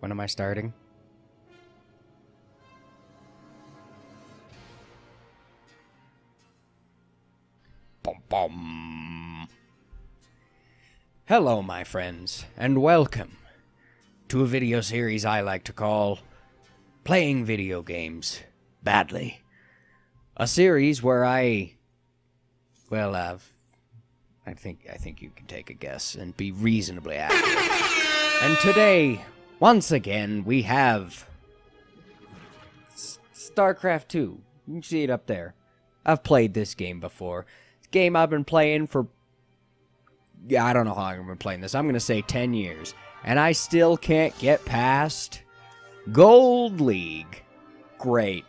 When am I starting? Bum. Hello, my friends, and welcome to a video series I like to call Playing Video Games Badly. A series where I. Well, uh. I think I think you can take a guess and be reasonably accurate. and today, once again, we have StarCraft 2. You can see it up there. I've played this game before. It's a game I've been playing for yeah, I don't know how long I've been playing this. I'm going to say 10 years. And I still can't get past Gold League. Great.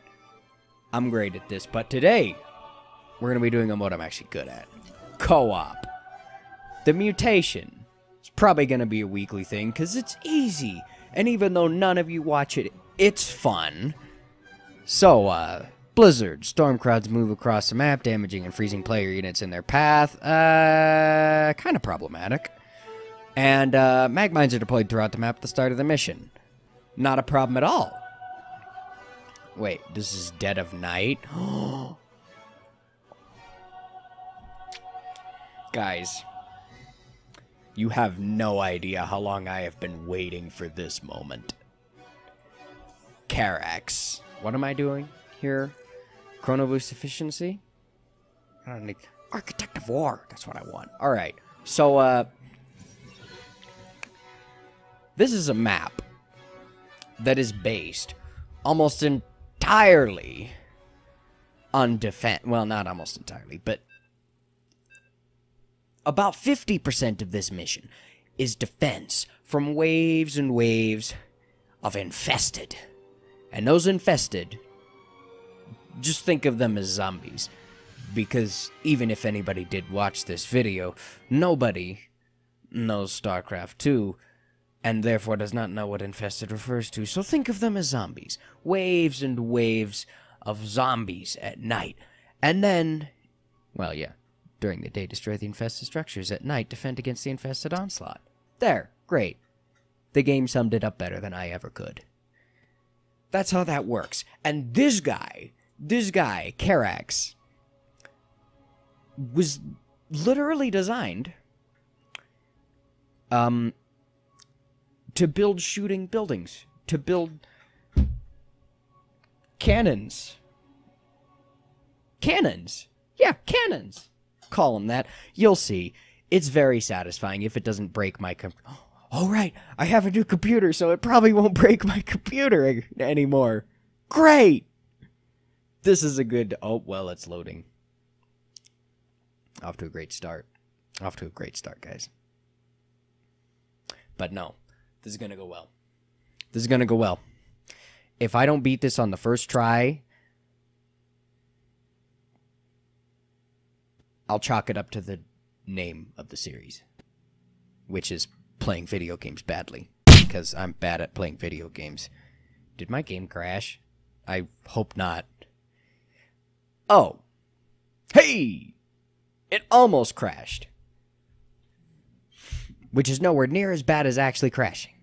I'm great at this. But today, we're going to be doing a mode I'm actually good at co op. The mutation. It's probably going to be a weekly thing because it's easy. And even though none of you watch it, it's fun. So, uh, Blizzard. Storm crowds move across the map, damaging and freezing player units in their path. Uh, kind of problematic. And uh, mag mines are deployed throughout the map at the start of the mission. Not a problem at all. Wait, this is Dead of Night? Guys, you have no idea how long I have been waiting for this moment. Karax. What am I doing here? Chrono boost efficiency? I don't need Architect of War. That's what I want. All right. So uh this is a map that is based almost entirely on defense. Well, not almost entirely, but about 50% of this mission is defense from waves and waves of infested. And those infested, just think of them as zombies. Because even if anybody did watch this video, nobody knows StarCraft 2 and therefore does not know what infested refers to. So think of them as zombies. Waves and waves of zombies at night. And then, well, yeah, during the day, destroy the infested structures. At night, defend against the infested onslaught. There, great. The game summed it up better than I ever could. That's how that works. And this guy, this guy, Karax, was literally designed um, to build shooting buildings, to build cannons. Cannons. Yeah, cannons. Call them that. You'll see. It's very satisfying if it doesn't break my com- Oh right, I have a new computer, so it probably won't break my computer anymore. Great. This is a good Oh, well, it's loading. Off to a great start. Off to a great start, guys. But no, this is going to go well. This is going to go well. If I don't beat this on the first try, I'll chalk it up to the name of the series, which is playing video games badly because I'm bad at playing video games. Did my game crash? I hope not. Oh. Hey! It almost crashed. Which is nowhere near as bad as actually crashing.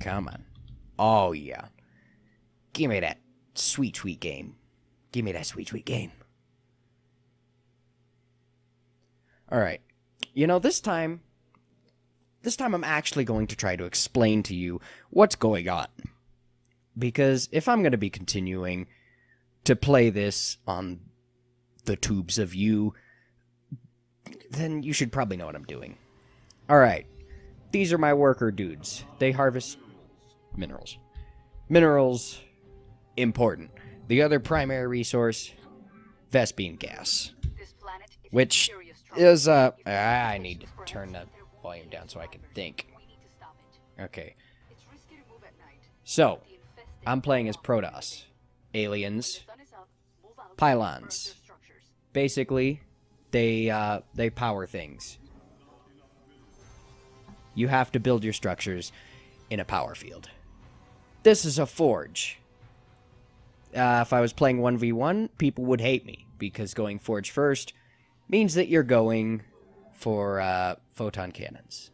Come on. Oh, yeah. Give me that sweet, sweet game. Give me that sweet, sweet game. All right. You know, this time, this time I'm actually going to try to explain to you what's going on. Because if I'm going to be continuing to play this on the tubes of you, then you should probably know what I'm doing. All right. These are my worker dudes. They harvest minerals. Minerals, important. The other primary resource, Vespene gas. Which is, uh, I need to turn the volume down so I can think. Okay. So, I'm playing as Protoss. Aliens. Pylons. Basically, they, uh, they power things. You have to build your structures in a power field. This is a forge. Uh, if I was playing 1v1, people would hate me because going forge first means that you're going for uh, photon cannons.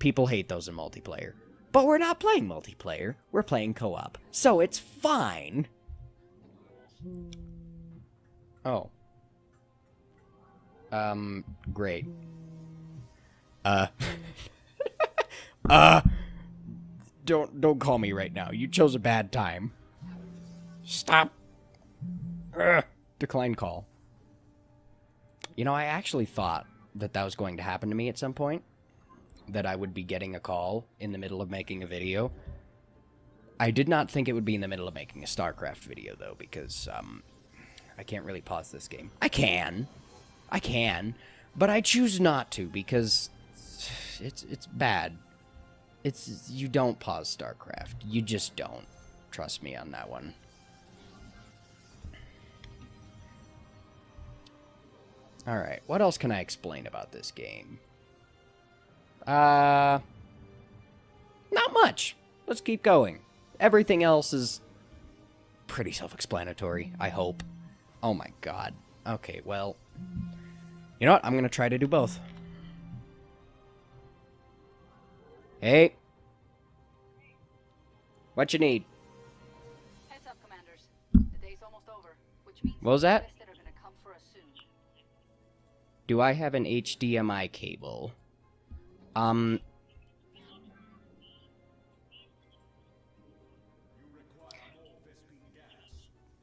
People hate those in multiplayer. But we're not playing multiplayer. We're playing co-op. So it's fine. Oh. Um, great. Uh. uh. Don't don't call me right now. You chose a bad time. Stop. Ugh. Decline call. You know, I actually thought that that was going to happen to me at some point. That I would be getting a call in the middle of making a video. I did not think it would be in the middle of making a StarCraft video, though, because, um, I can't really pause this game. I can. I can. But I choose not to, because it's, it's bad. It's, you don't pause StarCraft. You just don't. Trust me on that one. Alright, what else can I explain about this game? Uh... Not much. Let's keep going. Everything else is pretty self-explanatory, I hope. Oh my god. Okay, well... You know what? I'm gonna try to do both. Hey. What you need? Heads up, commanders. The day's almost over, which means What was that? Do I have an HDMI cable? Um.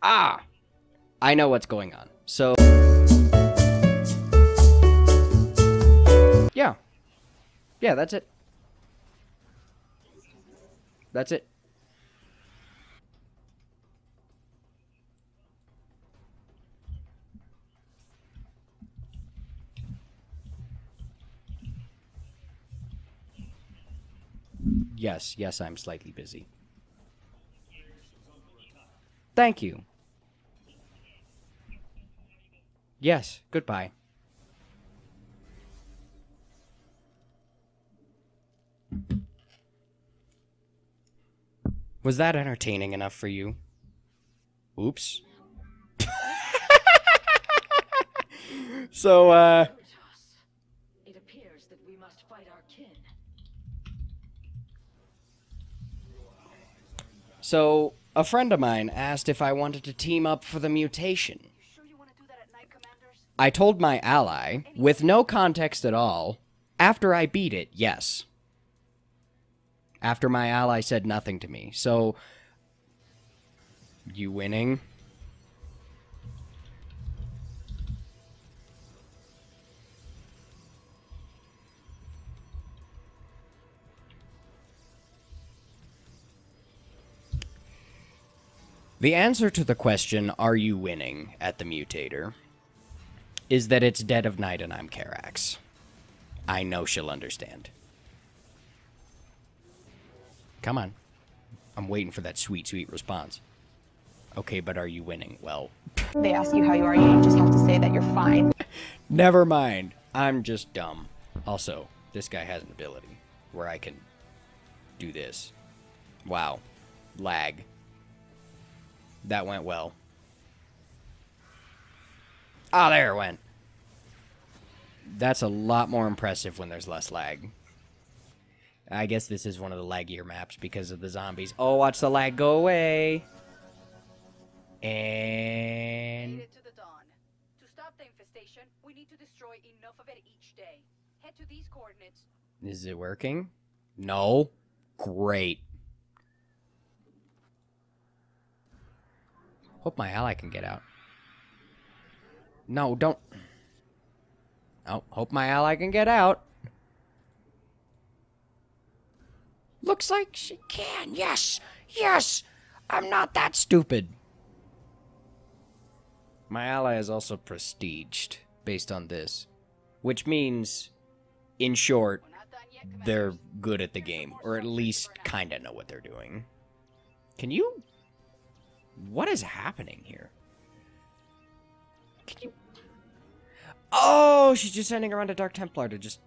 Ah! I know what's going on. So. Yeah. Yeah, that's it. That's it. Yes, yes, I'm slightly busy. Thank you. Yes, goodbye. Was that entertaining enough for you? Oops. so, uh, so a friend of mine asked if I wanted to team up for the mutation. You sure you want to do that at night, commanders? I told my ally, with no context at all, after I beat it, yes. After my ally said nothing to me. So, you winning? The answer to the question, are you winning at the mutator, is that it's dead of night and I'm Karax. I know she'll understand. Come on. I'm waiting for that sweet, sweet response. Okay, but are you winning? Well, They ask you how you are, you just have to say that you're fine. never mind. I'm just dumb. Also, this guy has an ability where I can do this. Wow. Lag. That went well. Ah, there it went. That's a lot more impressive when there's less lag. I guess this is one of the laggier maps because of the zombies. Oh, watch the lag go away. And Made it to the dawn. To stop the infestation, we need to destroy enough of it each day. Head to these coordinates. is it working? No. Great. Hope my ally can get out. No, don't. Oh, hope my ally can get out. Looks like she can. Yes. Yes. I'm not that stupid. My ally is also prestiged based on this, which means, in short, they're good at the game, or at least kind of know what they're doing. Can you? What is happening here? You? Oh, she's just sending around a Dark Templar to just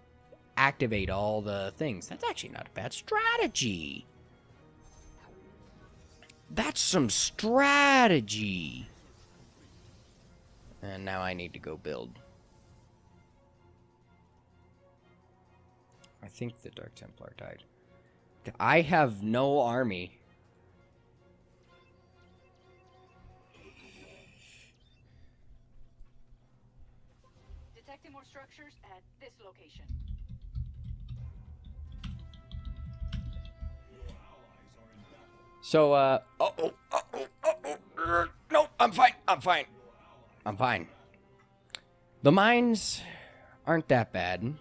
activate all the things. That's actually not a bad strategy. That's some strategy. And now I need to go build. I think the Dark Templar died. I have no army. More structures at this location. So, uh, oh, oh, oh, oh, oh, oh, no, I'm fine, I'm fine. I'm fine. The mines aren't that bad.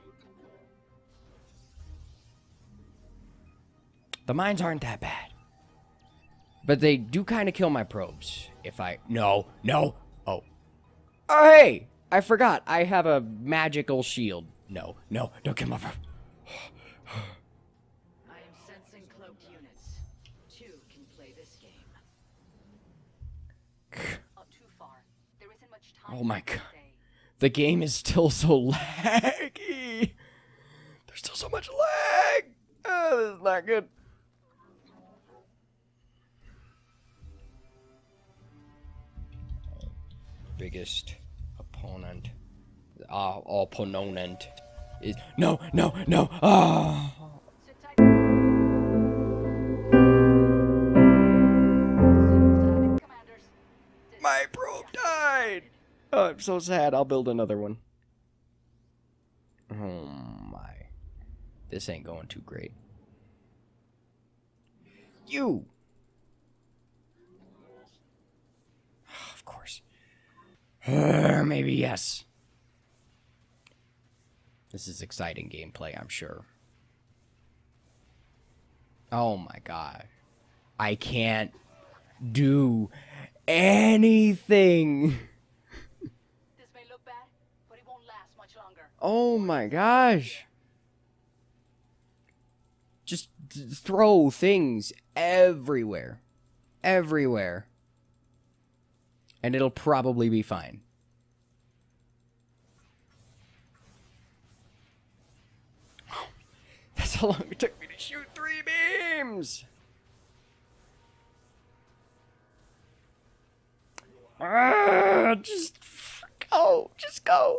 The mines aren't that bad. But they do kind of kill my probes. If I. No, no. Oh. Oh, hey! I forgot. I have a magical shield. No, no, don't kill my probe. I am sensing cloaked units. Two can play this game. Not too far. There isn't much time. Oh my God. The game is still so laggy. There's still so much lag. Oh, this is not good. Biggest opponent, uh, opponent is no, no, no. Ah, Sit my probe died. Oh, I'm so sad. I'll build another one. Oh my. This ain't going too great. You! Of course. Uh, maybe yes. This is exciting gameplay, I'm sure. Oh my god. I can't do anything. This may look bad, but it won't last much longer. Oh my gosh. Just th- throw things everywhere. Everywhere. And it'll probably be fine. That's how long it took me to shoot three beams. Ah, just go. Just go.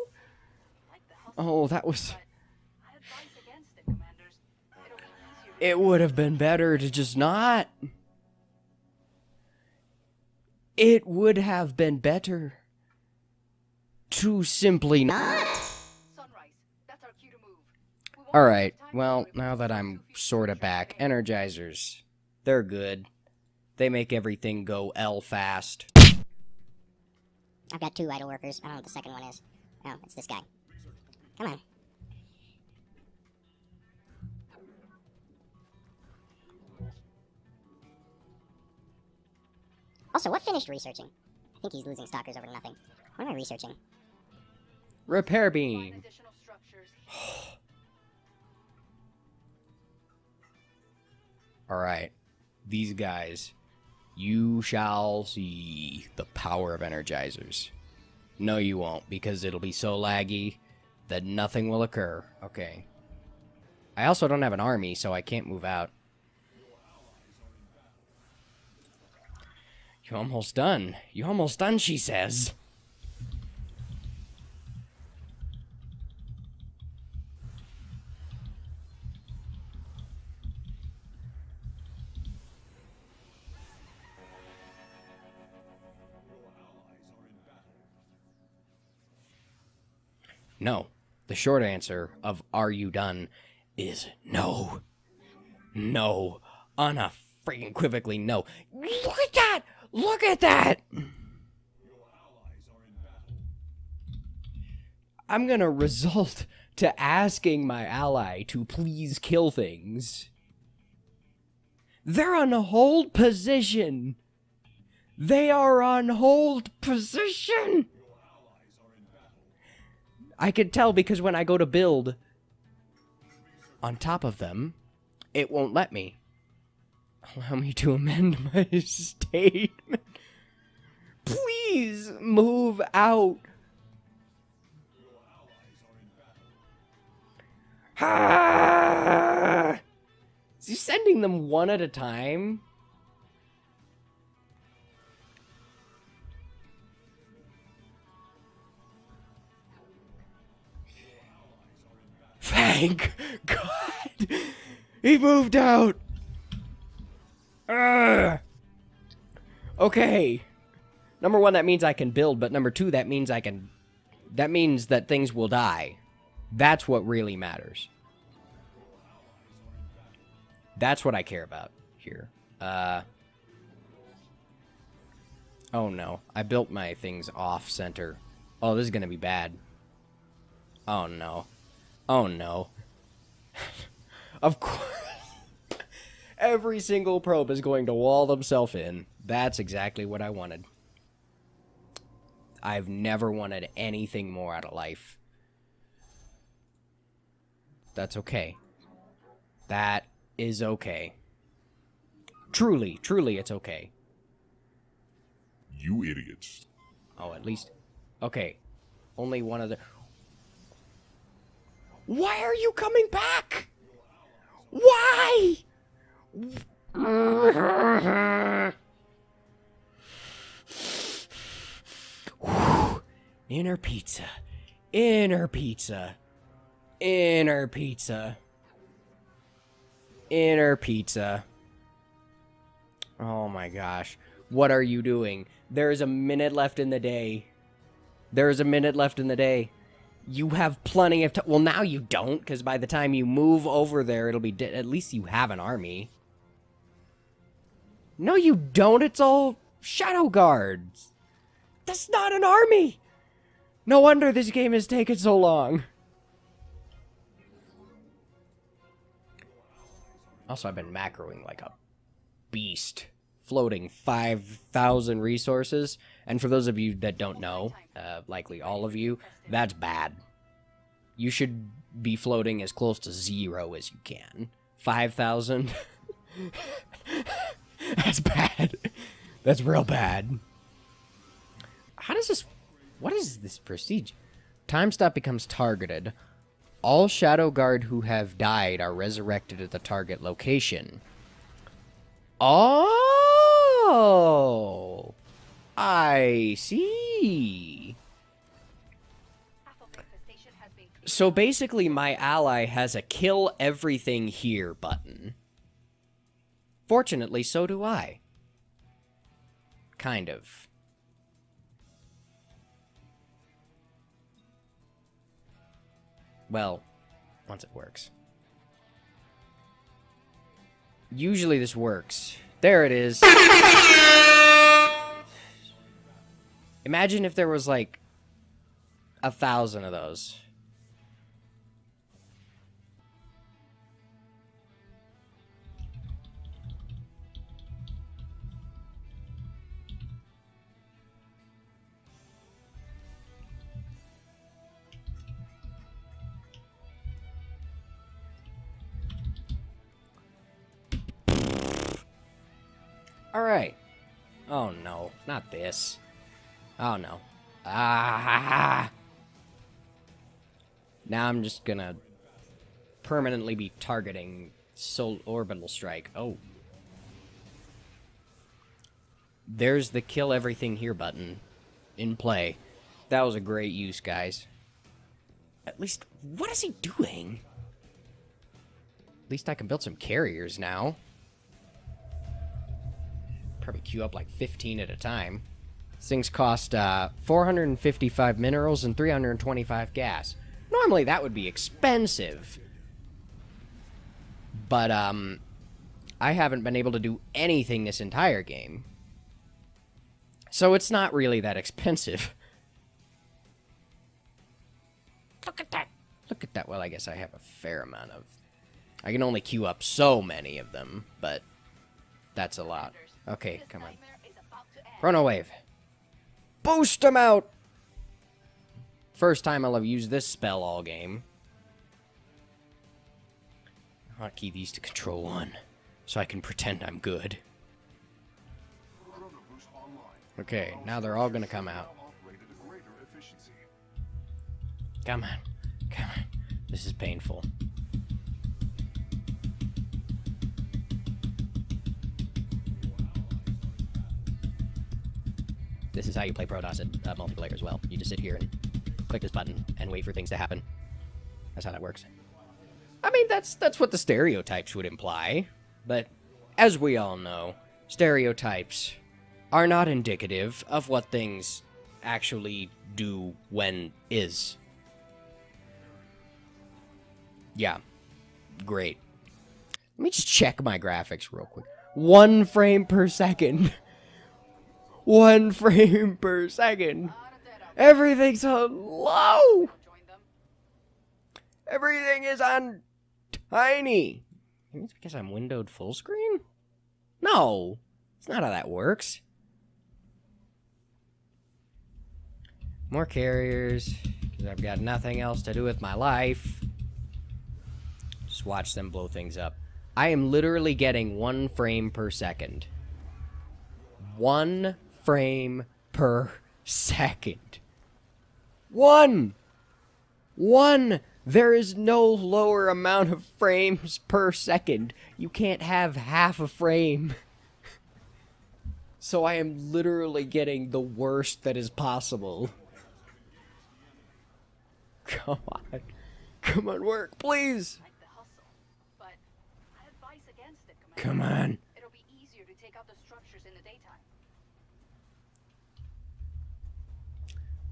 Like the hustle, Oh, that was. but I advise against it, commanders. It'll be easier. It would have been better to just not. It would have been better to simply not. Sunrise. That's our cue to move. We won't All have right. time to Well, now that I'm sort of back, energizers, they're good. They make everything go L fast. I've got two idle workers. I don't know what the second one is. Oh, it's this guy. Come on. Also, what finished researching? I think he's losing stalkers over nothing. What am I researching? Repair beam. All right. These guys, you shall see the power of energizers. No, you won't, because it'll be so laggy that nothing will occur. Okay. I also don't have an army, so I can't move out. You almost done. You almost done, she says. No. The short answer of are you done is no. No. Unequivocally no. Look at that! Look at that! I'm gonna result to asking my ally to please kill things. They're on hold position. They are on hold position. I could tell because when I go to build on top of them, it won't let me. Allow me to amend my statement. Please move out. Ah! Is he sending them one at a time? Thank God. He moved out. Ugh. Okay. Number one, that means I can build, but number two, that means I can. That means that things will die. That's what really matters. That's what I care about here. Uh. Oh no. I built my things off center. Oh, this is gonna be bad. Oh no. Oh no. of course. Every single probe is going to wall themselves in. That's exactly what I wanted. I've never wanted anything more out of life. That's okay. That is okay. Truly, truly, it's okay. You idiots. Oh, at least. Okay. Only one of the. Why are you coming back? Why? Inner pizza. Inner pizza. Inner pizza. Inner pizza. Oh my gosh. What are you doing? There is a minute left in the day. There is a minute left in the day. You have plenty of time. Well, now you don't, because by the time you move over there, it'll be. At least you have an army. No, you don't. It's all shadow guards. That's not an army. No wonder this game has taken so long. Also, I've been macroing like a beast, floating 5,000 resources. And for those of you that don't know, uh, likely all of you, that's bad. You should be floating as close to zero as you can. 5,000? that's bad. That's real bad. How does this... What is this prestige? Time stop becomes targeted. All Shadow Guard who have died are resurrected at the target location. Oh! I see. So basically, my ally has a kill everything here button. Fortunately, so do I. Kind of. Well, once it works. Usually this works. There it is. Imagine if there was like a thousand of those. Right. Oh no, not this. Oh no. Ah. Now I'm just gonna permanently be targeting Sol Orbital Strike. Oh. There's the kill everything here button in play. That was a great use, guys. At least, what is he doing? At least I can build some carriers now. Probably queue up like 15 at a time. These things cost uh, 455 minerals and 325 gas. Normally that would be expensive. But, um, I haven't been able to do anything this entire game. So it's not really that expensive. Look at that. Look at that. Well, I guess I have a fair amount of... I can only queue up so many of them, but that's a lot. Okay, This come on. nightmare is about to end. Chrono Wave. Boost them out! First time I'll have used this spell all game. Hotkey these to control one, so I can pretend I'm good. Okay, now they're all gonna come out. Come on. Come on. This is painful. This is how you play Protoss at uh, multiplayer as well. You just sit here and click this button and wait for things to happen. That's how that works. I mean, that's that's what the stereotypes would imply. But as we all know, stereotypes are not indicative of what things actually do when is. Yeah. Great. Let me just check my graphics real quick. One frame per second. One frame per second. Everything's on low. Everything is on tiny. Maybe it's because I'm windowed full screen? No. It's not how that works. More carriers, because I've got nothing else to do with my life. Just watch them blow things up. I am literally getting one frame per second. One frame per second. One! One! There is no lower amount of frames per second. You can't have half a frame. So I am literally getting the worst that is possible. Come on. Come on, work, please. Like the hustle. But I advise against it, Commander. Come on. It'll be easier to take out the structures in the daytime.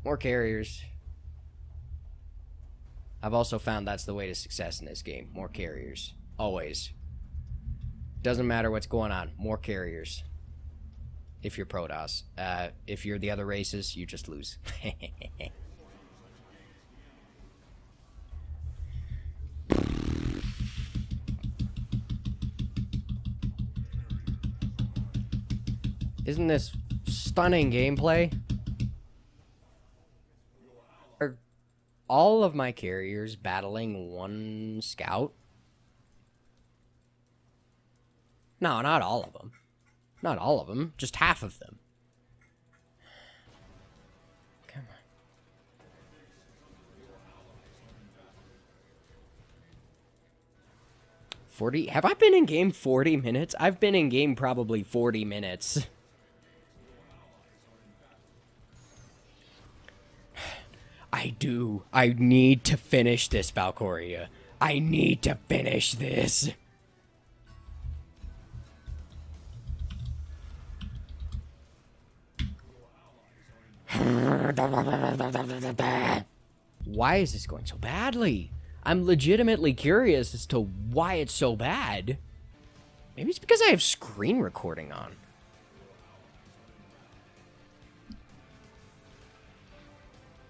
More carriers. I've also found that's the way to success in this game. More carriers. Always. Doesn't matter what's going on. More carriers. If you're Protoss. Uh, if you're the other races, you just lose. Isn't this stunning gameplay? All of my carriers battling one scout? No, not all of them. Not all of them, just half of them. Come on. Forty? Have I been in game forty minutes? I've been in game probably forty minutes. do. I need to finish this, Valkorria. I need to finish this. Why is this going so badly? I'm legitimately curious as to why it's so bad. Maybe it's because I have screen recording on.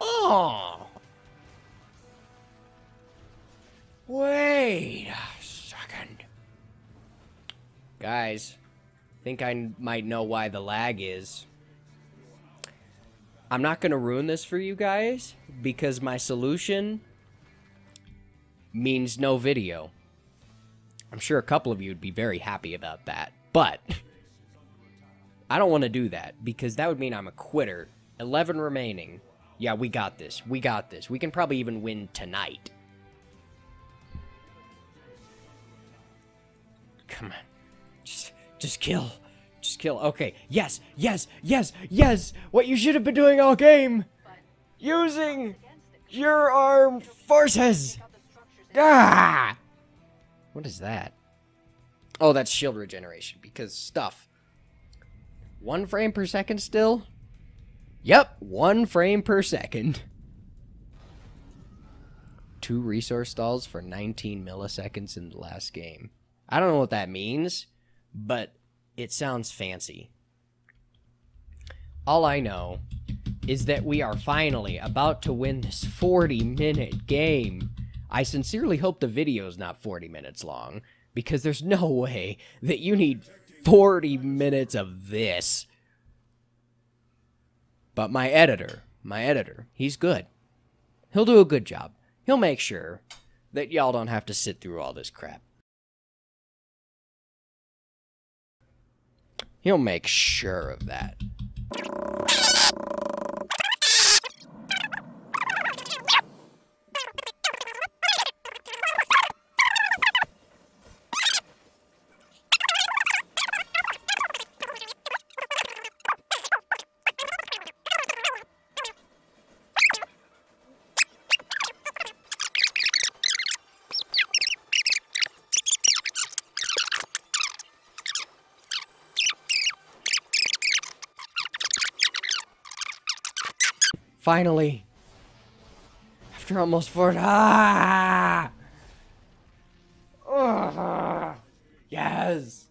Oh. Guys, think I might know why the lag is. I'm not going to ruin this for you guys because my solution means no video. I'm sure a couple of you would be very happy about that. But I don't want to do that because that would mean I'm a quitter. 11 remaining. Yeah, we got this. We got this. We can probably even win tonight. Come on. Just kill. Just kill. Okay. Yes. Yes. Yes. Yes. What you should have been doing all game. Using your armed forces. Ah! What is that? Oh, that's shield regeneration because stuff. One frame per second still? Yep, one frame per second. Two resource stalls for 19 milliseconds in the last game. I don't know what that means, but it sounds fancy. All I know is that we are finally about to win this 40 minute game. I sincerely hope the video's not 40 minutes long, because there's no way that you need 40 minutes of this. But my editor, my editor, he's good. He'll do a good job. He'll make sure that y'all don't have to sit through all this crap. He'll make sure of that. Finally. After almost four. Ah! Ah! Yes.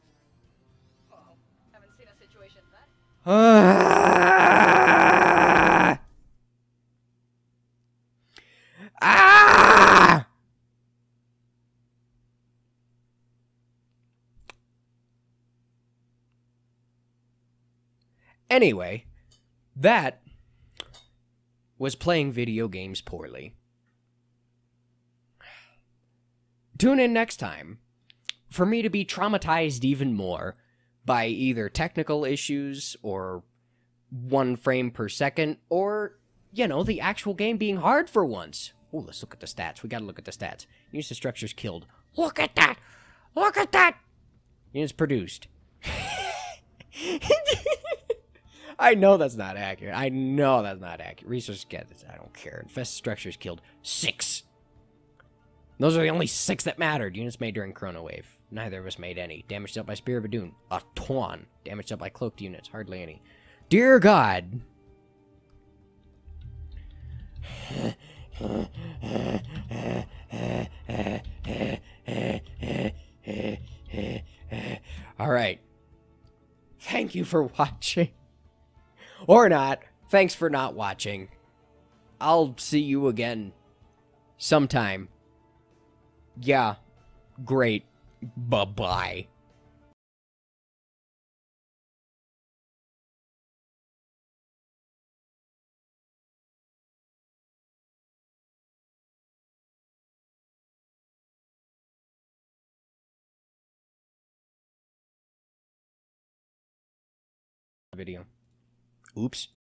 Haven't seen a situation that. Ah! Ah! Anyway, that was playing video games poorly. Tune in next time for me to be traumatized even more by either technical issues or one frame per second or, you know, the actual game being hard for once. Oh, let's look at the stats. We gotta look at the stats. Units of structures killed. Look at that! Look at that! Units produced. I know that's not accurate. I know that's not accurate. Resources get this. I don't care. Infested structures killed. Six. Those are the only six that mattered. Units made during Chrono Wave. Neither of us made any. Damage dealt by Spear of Adun. A ton. Damage dealt by cloaked units. Hardly any. Dear God. All right. Thank you for watching. Or not. Thanks for not watching. I'll see you again sometime. Yeah. Great. Bye bye. Video. Oops.